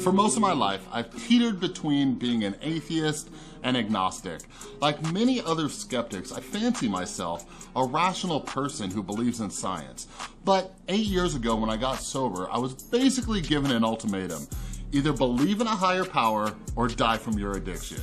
For most of my life, I've teetered between being an atheist and agnostic. Like many other skeptics, I fancy myself a rational person who believes in science. But eight years ago when I got sober, I was basically given an ultimatum. Either believe in a higher power or die from your addiction.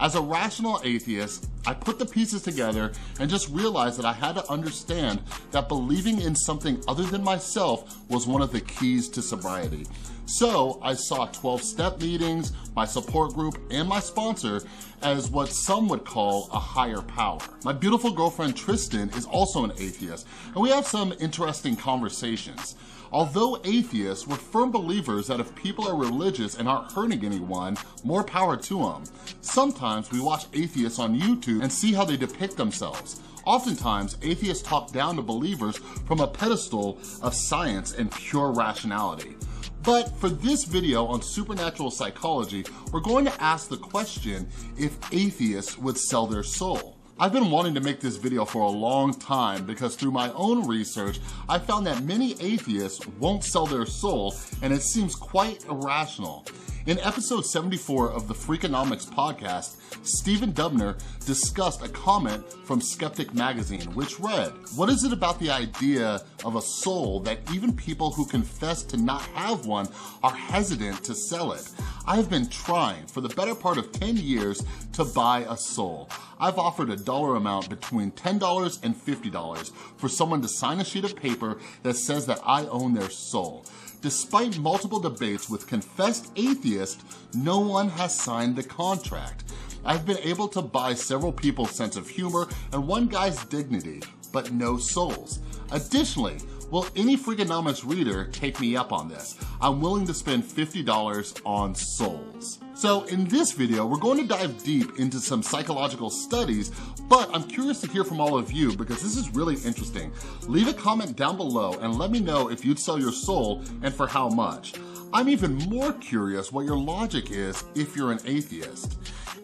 As a rational atheist, I put the pieces together and just realized that I had to understand that believing in something other than myself was one of the keys to sobriety. So I saw 12 step meetings, my support group, and my sponsor as what some would call a higher power. My beautiful girlfriend Tristan is also an atheist, and we have some interesting conversations. Although atheists, we're firm believers that if people are religious and aren't hurting anyone, more power to them. Sometimes we watch atheists on YouTube and see how they depict themselves. Oftentimes, atheists talk down to believers from a pedestal of science and pure rationality. But for this video on supernatural psychology, we're going to ask the question if atheists would sell their soul. I've been wanting to make this video for a long time because through my own research, I found that many atheists won't sell their soul and it seems quite irrational. In episode 74 of the Freakonomics podcast, Stephen Dubner discussed a comment from Skeptic Magazine, which read, What is it about the idea of a soul that even people who confess to not have one are hesitant to sell it? I have been trying for the better part of 10 years to buy a soul. I've offered a dollar amount between $10 and $50 for someone to sign a sheet of paper that says that I own their soul. Despite multiple debates with confessed atheists, no one has signed the contract. I've been able to buy several people's sense of humor and one guy's dignity, but no souls. Additionally, will any Freakonomics reader take me up on this? I'm willing to spend $50 on souls. So in this video, we're going to dive deep into some psychological studies, but I'm curious to hear from all of you because this is really interesting. Leave a comment down below and let me know if you'd sell your soul and for how much. I'm even more curious what your logic is if you're an atheist.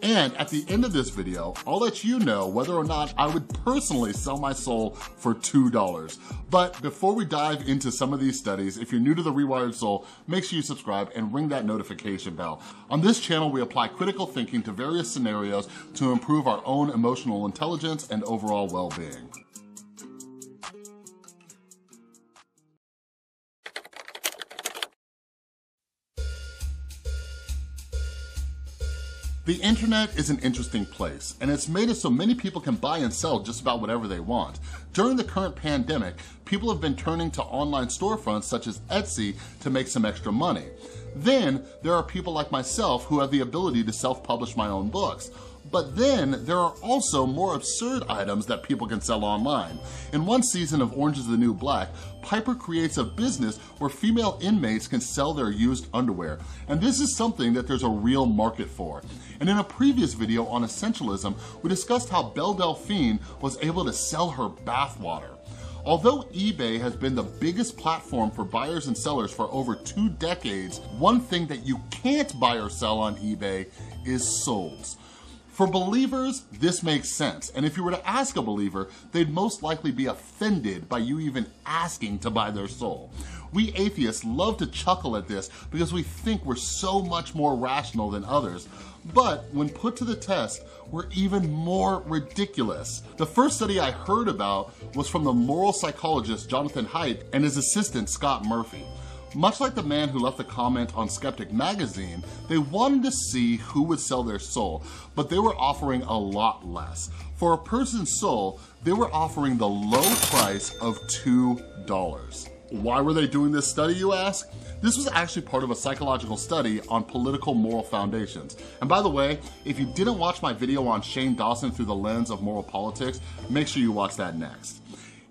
And at the end of this video, I'll let you know whether or not I would personally sell my soul for $2. But before we dive into some of these studies, if you're new to The Rewired Soul, make sure you subscribe and ring that notification bell. On this channel, we apply critical thinking to various scenarios to improve our own emotional intelligence and overall well-being. The internet is an interesting place, and it's made it so many people can buy and sell just about whatever they want. During the current pandemic, people have been turning to online storefronts such as Etsy to make some extra money. Then, there are people like myself who have the ability to self-publish my own books. But then there are also more absurd items that people can sell online. In one season of Orange is the New Black, Piper creates a business where female inmates can sell their used underwear. And this is something that there's a real market for. And in a previous video on essentialism, we discussed how Belle Delphine was able to sell her bathwater. Although eBay has been the biggest platform for buyers and sellers for over two decades, one thing that you can't buy or sell on eBay is souls. For believers, this makes sense. And if you were to ask a believer, they'd most likely be offended by you even asking to buy their soul. We atheists love to chuckle at this because we think we're so much more rational than others. But when put to the test, we're even more ridiculous. The first study I heard about was from the moral psychologist Jonathan Haidt and his assistant Scott Murphy. Much like the man who left the comment on Skeptic Magazine, they wanted to see who would sell their soul, but they were offering a lot less. For a person's soul, they were offering the low price of $2. Why were they doing this study, you ask? This was actually part of a psychological study on political moral foundations. And by the way, if you didn't watch my video on Shane Dawson through the lens of moral politics, make sure you watch that next.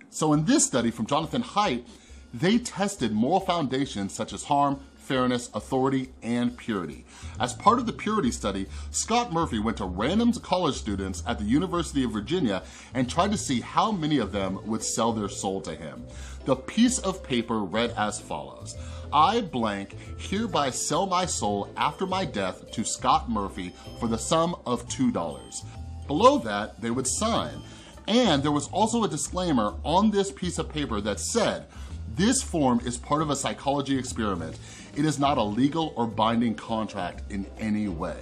So in this study from Jonathan Haidt, they tested moral foundations such as harm, fairness, authority, and purity. As part of the purity study, Scott Murphy went to random college students at the University of Virginia and tried to see how many of them would sell their soul to him. The piece of paper read as follows. I blank hereby sell my soul after my death to Scott Murphy for the sum of $2. Below that, they would sign. And there was also a disclaimer on this piece of paper that said, This form is part of a psychology experiment. It is not a legal or binding contract in any way.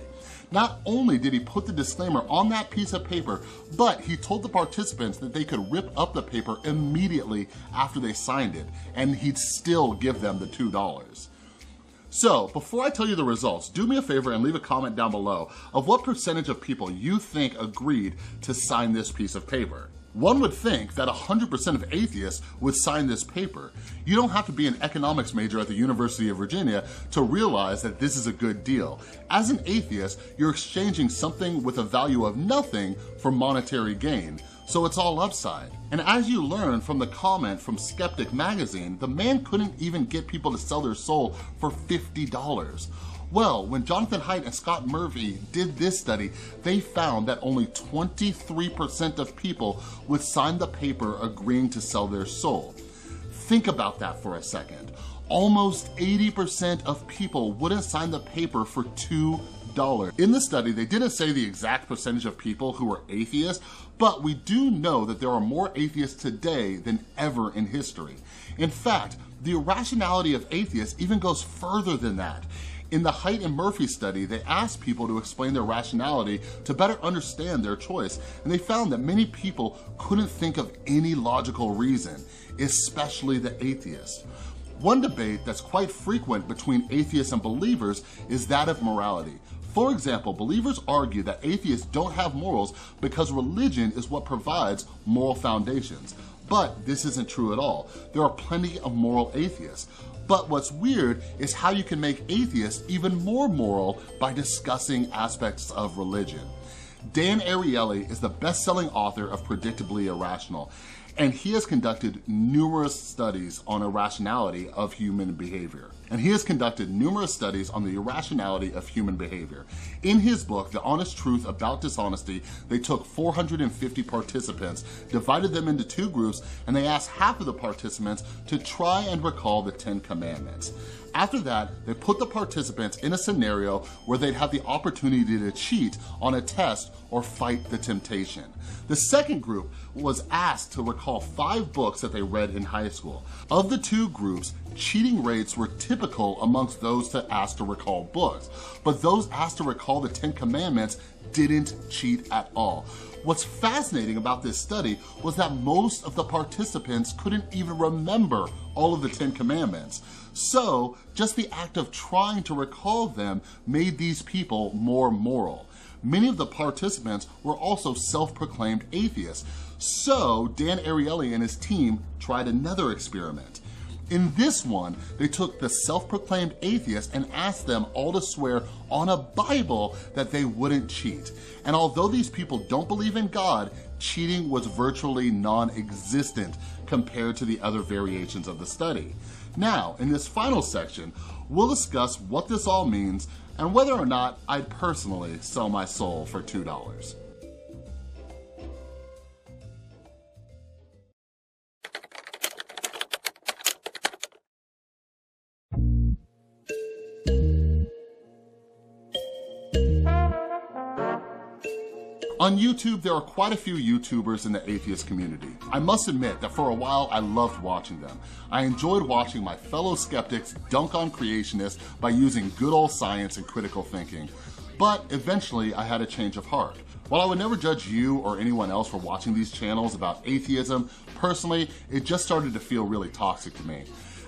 Not only did he put the disclaimer on that piece of paper, but he told the participants that they could rip up the paper immediately after they signed it, and he'd still give them the $2. So, before I tell you the results, do me a favor and leave a comment down below of what percentage of people you think agreed to sign this piece of paper. One would think that 100% of atheists would sign this paper. You don't have to be an economics major at the University of Virginia to realize that this is a good deal. As an atheist, you're exchanging something with a value of nothing for monetary gain, so it's all upside. And as you learn from the comment from Skeptic Magazine, the man couldn't even get people to sell their soul for $50. Well, when Jonathan Haidt and Scott Murphy did this study, they found that only 23% of people would sign the paper agreeing to sell their soul. Think about that for a second. Almost 80% of people wouldn't sign the paper for $2. In the study, they didn't say the exact percentage of people who were atheists, but we do know that there are more atheists today than ever in history. In fact, the irrationality of atheists even goes further than that. In the Haidt and Murphy study, they asked people to explain their rationality to better understand their choice, and they found that many people couldn't think of any logical reason, especially the atheists. One debate that's quite frequent between atheists and believers is that of morality. For example, believers argue that atheists don't have morals because religion is what provides moral foundations. But this isn't true at all. There are plenty of moral atheists. But what's weird is how you can make atheists even more moral by discussing aspects of religion. Dan Ariely is the best-selling author of Predictably Irrational, and he has conducted numerous studies on irrationality of human behavior. And he has conducted numerous studies on the irrationality of human behavior. In his book, The Honest Truth About Dishonesty, they took 450 participants, divided them into two groups, and they asked half of the participants to try and recall the Ten Commandments. After that, they put the participants in a scenario where they'd have the opportunity to cheat on a test or fight the temptation. The second group was asked to recall five books that they read in high school. Of the two groups, cheating rates were typical amongst those to asked to recall books, but those asked to recall the Ten Commandments didn't cheat at all. What's fascinating about this study was that most of the participants couldn't even remember all of the Ten Commandments. So just the act of trying to recall them made these people more moral. Many of the participants were also self-proclaimed atheists. So Dan Ariely and his team tried another experiment. In this one, they took the self-proclaimed atheists and asked them all to swear on a Bible that they wouldn't cheat. And although these people don't believe in God, cheating was virtually non-existent compared to the other variations of the study. Now, in this final section, we'll discuss what this all means and whether or not I'd personally sell my soul for $2. On YouTube, there are quite a few YouTubers in the atheist community. I must admit that for a while, I loved watching them. I enjoyed watching my fellow skeptics dunk on creationists by using good old science and critical thinking. But eventually, I had a change of heart. While I would never judge you or anyone else for watching these channels about atheism, personally, it just started to feel really toxic to me.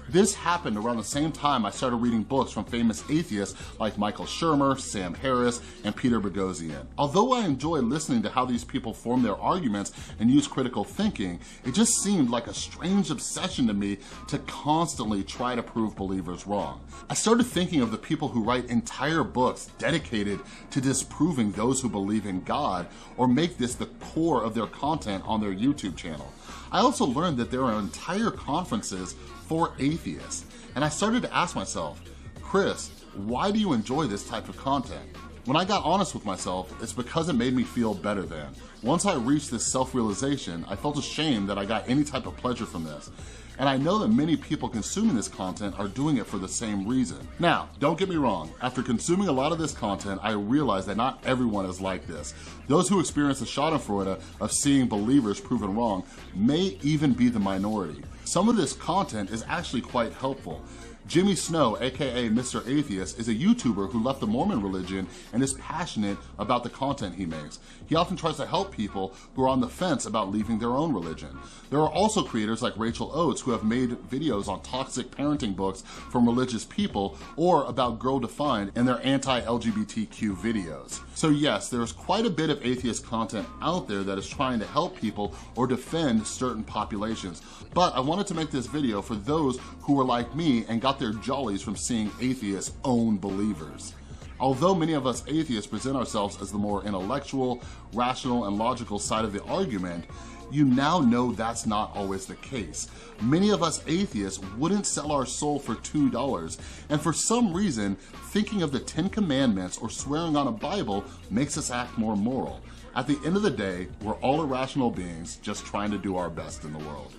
This happened around the same time I started reading books from famous atheists like Michael Shermer, Sam Harris, and Peter Boghossian. Although I enjoy listening to how these people form their arguments and use critical thinking, it just seemed like a strange obsession to me to constantly try to prove believers wrong. I started thinking of the people who write entire books dedicated to disproving those who believe in God or make this the core of their content on their YouTube channel. I also learned that there are entire conferences for atheists. And I started to ask myself, Chris, why do you enjoy this type of content? When I got honest with myself, it's because it made me feel better than. Once I reached this self-realization, I felt ashamed that I got any type of pleasure from this. And I know that many people consuming this content are doing it for the same reason. Now, don't get me wrong, after consuming a lot of this content, I realized that not everyone is like this. Those who experience the schadenfreude of seeing believers proven wrong may even be the minority. Some of this content is actually quite helpful. Jimmy Snow, aka Mr. Atheist, is a YouTuber who left the Mormon religion and is passionate about the content he makes. He often tries to help people who are on the fence about leaving their own religion. There are also creators like Rachel Oates who have made videos on toxic parenting books from religious people or about Girl Defined and their anti-LGBTQ videos. So yes, there's quite a bit of atheist content out there that is trying to help people or defend certain populations. But I wanted to make this video for those who were like me and got their jollies from seeing atheists own believers. Although many of us atheists present ourselves as the more intellectual, rational, and logical side of the argument, you now know that's not always the case. Many of us atheists wouldn't sell our soul for $2, and for some reason, thinking of the Ten Commandments or swearing on a Bible makes us act more moral. At the end of the day, we're all irrational beings just trying to do our best in the world.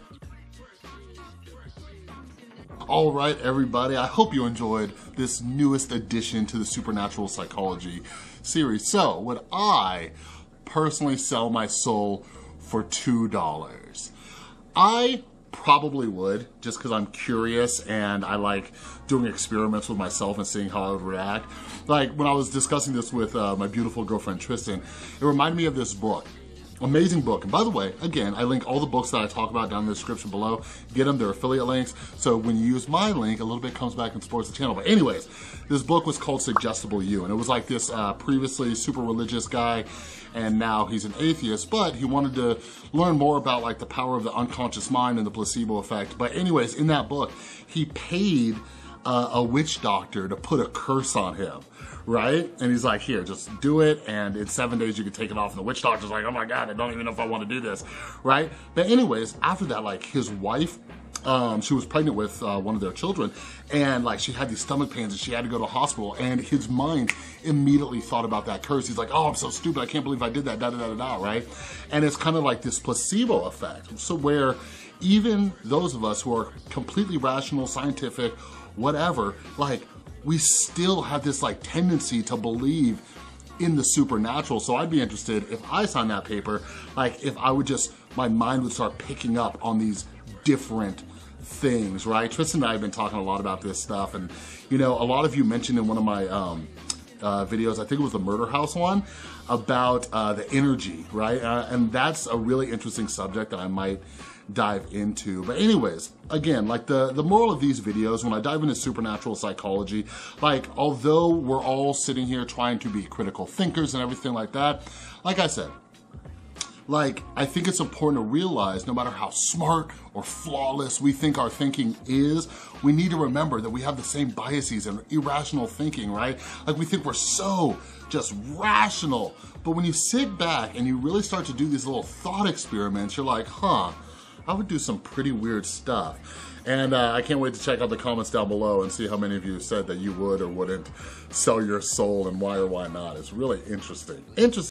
All right, everybody, I hope you enjoyed this newest addition to the Supernatural Psychology series. So, would I personally sell my soul for $2? I probably would, just because I'm curious and I like doing experiments with myself and seeing how I would react. Like, when I was discussing this with uh, my beautiful girlfriend, Tristan, it reminded me of this book. Amazing book. And by the way, again, I link all the books that I talk about down in the description below. Get them, they're affiliate links. So when you use my link, a little bit comes back and supports the channel. But anyways, this book was called Suggestible You. And it was like this uh, previously super religious guy and now he's an atheist, but he wanted to learn more about like the power of the unconscious mind and the placebo effect. But anyways, in that book, he paid uh, a witch doctor to put a curse on him, right? And he's like, here, just do it, and in seven days you can take it off. And the witch doctor's like, oh my God, I don't even know if I want to do this, right? But anyways, after that, like his wife um, she was pregnant with uh, one of their children and like she had these stomach pains and she had to go to the hospital and his mind immediately thought about that curse. He's like, oh, I'm so stupid. I can't believe I did that, da da da da da, right? And it's kind of like this placebo effect. So where even those of us who are completely rational, scientific, whatever, like we still have this like tendency to believe in the supernatural. So I'd be interested if I signed that paper, like if I would just, my mind would start picking up on these different things, right? Tristan and I have been talking a lot about this stuff and, you know, a lot of you mentioned in one of my um, uh, videos, I think it was the Murder House one, about uh, the energy, right? Uh, and that's a really interesting subject that I might dive into. But anyways, again, like the, the moral of these videos, when I dive into supernatural psychology, like although we're all sitting here trying to be critical thinkers and everything like that, like I said, like, I think it's important to realize no matter how smart or flawless we think our thinking is, we need to remember that we have the same biases and irrational thinking, right? Like we think we're so just rational. But when you sit back and you really start to do these little thought experiments, you're like, huh, I would do some pretty weird stuff. And uh, I can't wait to check out the comments down below and see how many of you said that you would or wouldn't sell your soul and why or why not. It's really interesting. Interesting.